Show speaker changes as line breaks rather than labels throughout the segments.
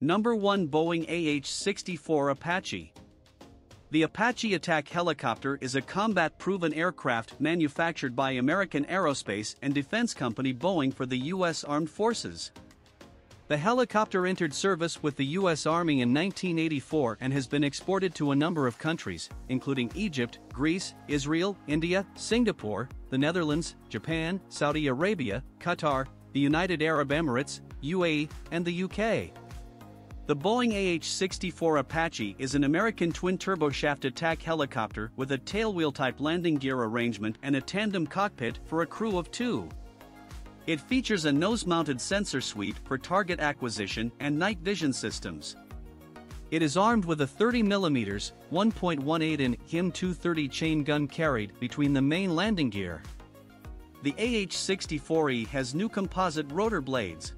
Number 1 Boeing AH-64 Apache The Apache attack helicopter is a combat-proven aircraft manufactured by American aerospace and defense company Boeing for the U.S. Armed Forces. The helicopter entered service with the U.S. Army in 1984 and has been exported to a number of countries, including Egypt, Greece, Israel, India, Singapore, the Netherlands, Japan, Saudi Arabia, Qatar, the United Arab Emirates, UAE, and the UK. The Boeing AH-64 Apache is an American twin-turboshaft attack helicopter with a tailwheel-type landing gear arrangement and a tandem cockpit for a crew of two. It features a nose-mounted sensor suite for target acquisition and night vision systems. It is armed with a 30mm, 1.18 in M230 chain gun carried between the main landing gear. The AH-64E has new composite rotor blades,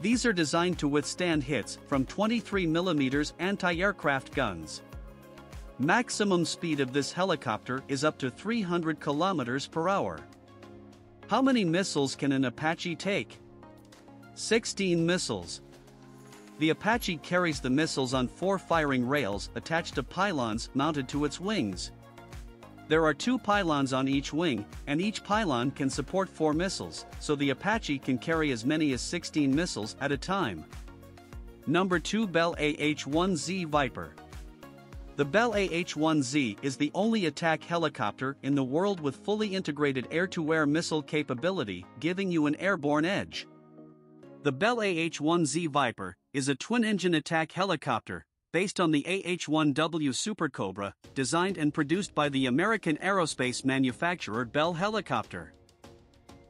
these are designed to withstand hits from 23mm anti-aircraft guns. Maximum speed of this helicopter is up to 300 km per hour. How many missiles can an Apache take? 16 missiles. The Apache carries the missiles on four firing rails attached to pylons mounted to its wings. There are two pylons on each wing, and each pylon can support four missiles, so the Apache can carry as many as 16 missiles at a time. Number 2 Bell AH-1Z Viper The Bell AH-1Z is the only attack helicopter in the world with fully integrated air-to-air missile capability, giving you an airborne edge. The Bell AH-1Z Viper is a twin-engine attack helicopter based on the AH-1W Super Cobra, designed and produced by the American aerospace manufacturer Bell Helicopter.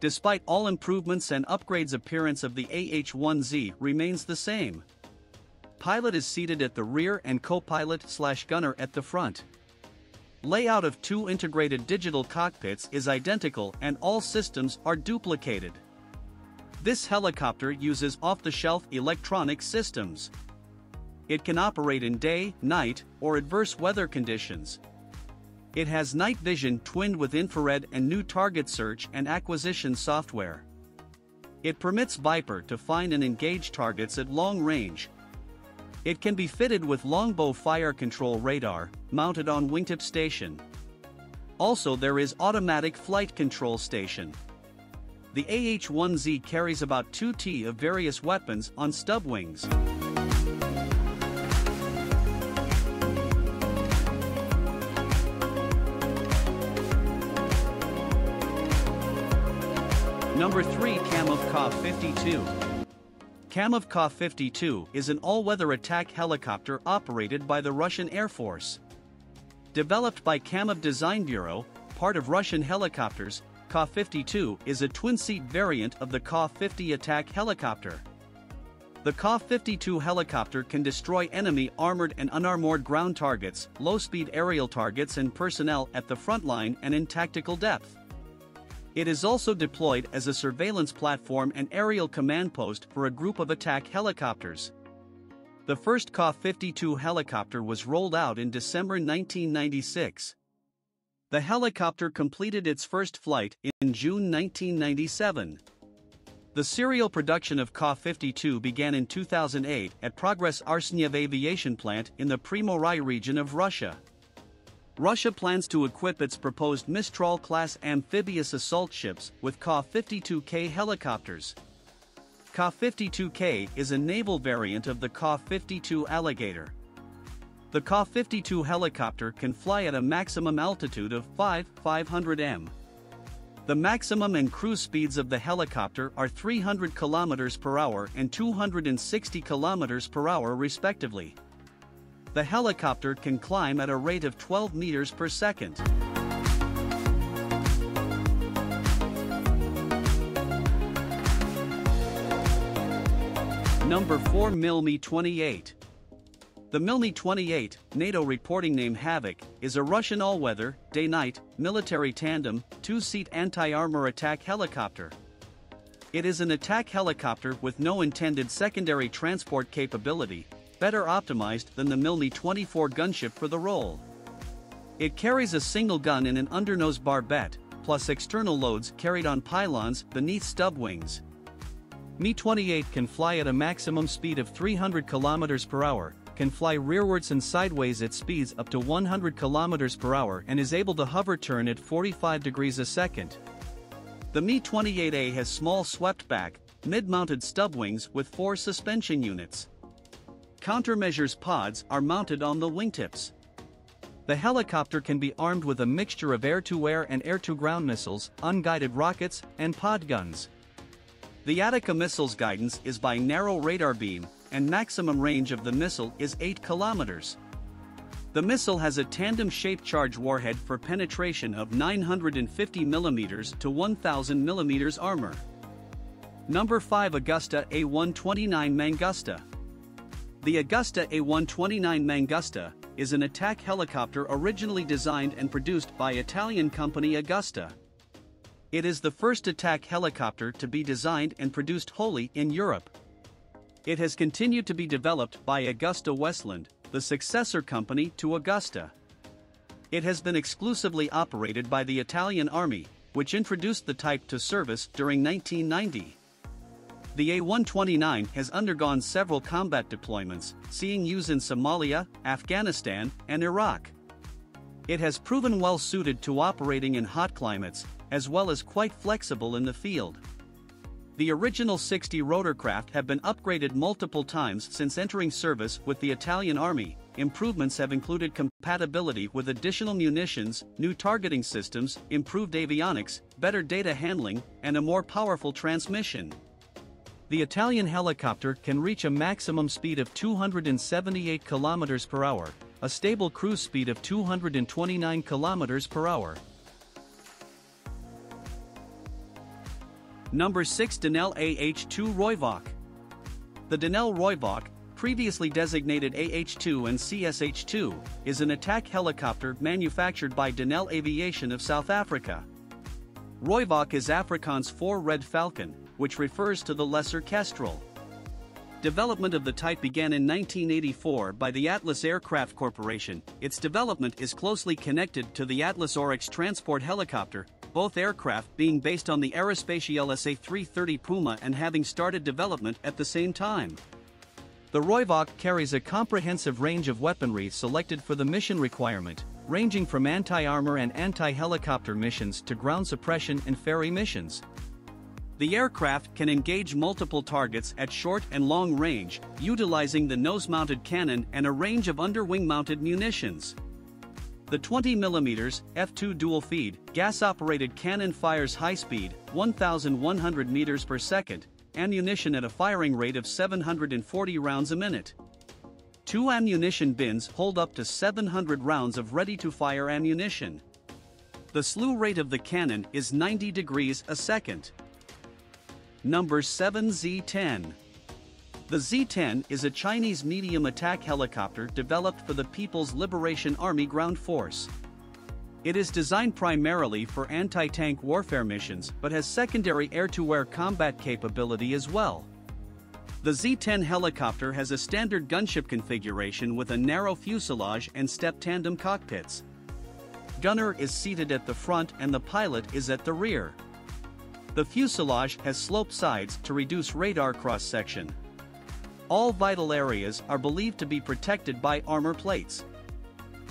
Despite all improvements and upgrades appearance of the AH-1Z remains the same. Pilot is seated at the rear and co-pilot slash gunner at the front. Layout of two integrated digital cockpits is identical and all systems are duplicated. This helicopter uses off-the-shelf electronic systems. It can operate in day, night, or adverse weather conditions. It has night vision twinned with infrared and new target search and acquisition software. It permits Viper to find and engage targets at long range. It can be fitted with longbow fire control radar, mounted on wingtip station. Also there is automatic flight control station. The AH-1Z carries about 2T of various weapons on stub wings. Number 3 Kamov Ka-52 Kamov Ka-52 is an all-weather attack helicopter operated by the Russian Air Force. Developed by Kamov Design Bureau, part of Russian helicopters, Ka-52 is a twin-seat variant of the Ka-50 attack helicopter. The Ka-52 helicopter can destroy enemy armored and unarmored ground targets, low-speed aerial targets and personnel at the front line and in tactical depth. It is also deployed as a surveillance platform and aerial command post for a group of attack helicopters. The first Ka-52 helicopter was rolled out in December 1996. The helicopter completed its first flight in June 1997. The serial production of Ka-52 began in 2008 at Progress Arsenyev Aviation Plant in the Primorye region of Russia. Russia plans to equip its proposed Mistral-class amphibious assault ships with Ka-52K helicopters. Ka-52K is a naval variant of the Ka-52 Alligator. The Ka-52 helicopter can fly at a maximum altitude of 5, 500 m. The maximum and cruise speeds of the helicopter are 300 km per hour and 260 km per hour respectively the helicopter can climb at a rate of 12 meters per second. Number 4 Mil Mi-28 The Mil Mi-28, NATO reporting name Havoc, is a Russian all-weather, day-night, military tandem, two-seat anti-armor attack helicopter. It is an attack helicopter with no intended secondary transport capability, better optimized than the Mil Mi-24 gunship for the role. It carries a single gun in an undernose barbette, plus external loads carried on pylons beneath stub wings. Mi-28 can fly at a maximum speed of 300 km per hour, can fly rearwards and sideways at speeds up to 100 km per hour and is able to hover turn at 45 degrees a second. The Mi-28A has small swept-back, mid-mounted stub wings with four suspension units. Countermeasures pods are mounted on the wingtips. The helicopter can be armed with a mixture of air-to-air and air-to-ground missiles, unguided rockets, and pod guns. The Ataka missile's guidance is by narrow radar beam, and maximum range of the missile is 8 kilometers. The missile has a tandem-shaped charge warhead for penetration of 950 mm to 1000 mm armor. Number 5 Agusta A129 Mangusta The Agusta A129 Mangusta is an attack helicopter originally designed and produced by Italian company Agusta. It is the first attack helicopter to be designed and produced wholly in Europe. It has continued to be developed by AgustaWestland, the successor company to Agusta. It has been exclusively operated by the Italian Army, which introduced the type to service during 1990. The A-129 has undergone several combat deployments, seeing use in Somalia, Afghanistan, and Iraq. It has proven well suited to operating in hot climates, as well as quite flexible in the field. The original 60 rotorcraft have been upgraded multiple times since entering service with the Italian Army. Improvements have included compatibility with additional munitions, new targeting systems, improved avionics, better data handling, and a more powerful transmission. The Italian helicopter can reach a maximum speed of 278 km per hour, a stable cruise speed of 229 km per hour, Number 6 Denel AH-2 Rooivalk. The Denel Rooivalk, previously designated AH-2 and CSH-2, is an attack helicopter manufactured by Denel Aviation of South Africa. Rooivalk is Afrikaans for Red Falcon, which refers to the lesser kestrel. Development of the type began in 1984 by the Atlas Aircraft Corporation. Its development is closely connected to the Atlas Oryx transport helicopter, both aircraft being based on the Aerospatiale SA-330 Puma and having started development at the same time. The Rooivalk carries a comprehensive range of weaponry selected for the mission requirement, ranging from anti-armor and anti-helicopter missions to ground suppression and ferry missions. The aircraft can engage multiple targets at short and long range, utilizing the nose-mounted cannon and a range of underwing-mounted munitions. The 20mm F2 dual-feed, gas-operated cannon fires high-speed, 1,100 meters per second, ammunition at a firing rate of 740 rounds a minute. Two ammunition bins hold up to 700 rounds of ready-to-fire ammunition. The slew rate of the cannon is 90 degrees a second. Number 7 Z-10 the Z-10 is a Chinese medium attack helicopter developed for the People's Liberation Army ground force. It is designed primarily for anti-tank warfare missions but has secondary air-to-air combat capability as well. The Z-10 helicopter has a standard gunship configuration with a narrow fuselage and step tandem cockpits. Gunner is seated at the front and the pilot is at the rear. The fuselage has sloped sides to reduce radar cross-section. All vital areas are believed to be protected by armor plates.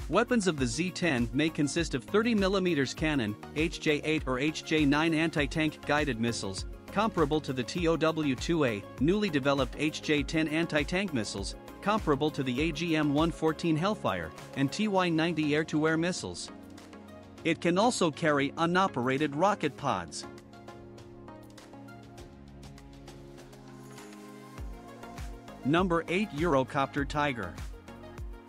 Weapons of the Z-10 may consist of 30mm cannon, HJ-8 or HJ-9 anti-tank guided missiles, comparable to the TOW-2A, newly developed HJ-10 anti-tank missiles, comparable to the AGM-114 Hellfire, and TY-90 air-to-air missiles. It can also carry unoperated rocket pods. Number 8 Eurocopter Tiger.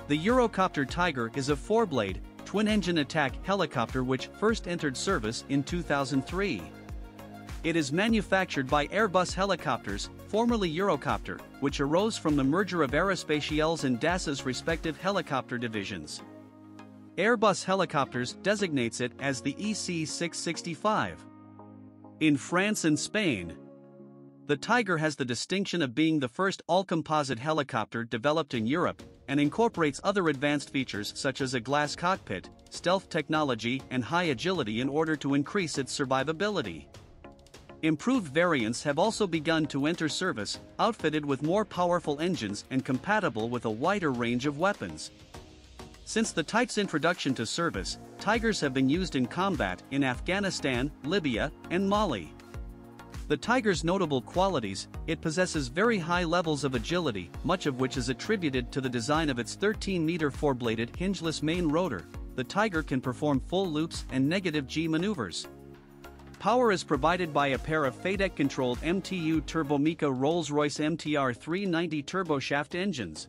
The Eurocopter Tiger is a four-blade, twin-engine attack helicopter which first entered service in 2003. It is manufactured by Airbus Helicopters, formerly Eurocopter, which arose from the merger of Aerospatiale's and DASA's respective helicopter divisions. Airbus Helicopters designates it as the EC665. In France and Spain, the Tiger has the distinction of being the first all-composite helicopter developed in Europe, and incorporates other advanced features such as a glass cockpit, stealth technology, and high agility in order to increase its survivability. Improved variants have also begun to enter service, outfitted with more powerful engines and compatible with a wider range of weapons. Since the type's introduction to service, Tigers have been used in combat in Afghanistan, Libya, and Mali. The Tiger's notable qualities, it possesses very high levels of agility, much of which is attributed to the design of its 13-meter four-bladed hingeless main rotor. The Tiger can perform full loops and negative G maneuvers. Power is provided by a pair of FADEC-controlled MTU Turbomeca Rolls-Royce MTR 390 turboshaft engines.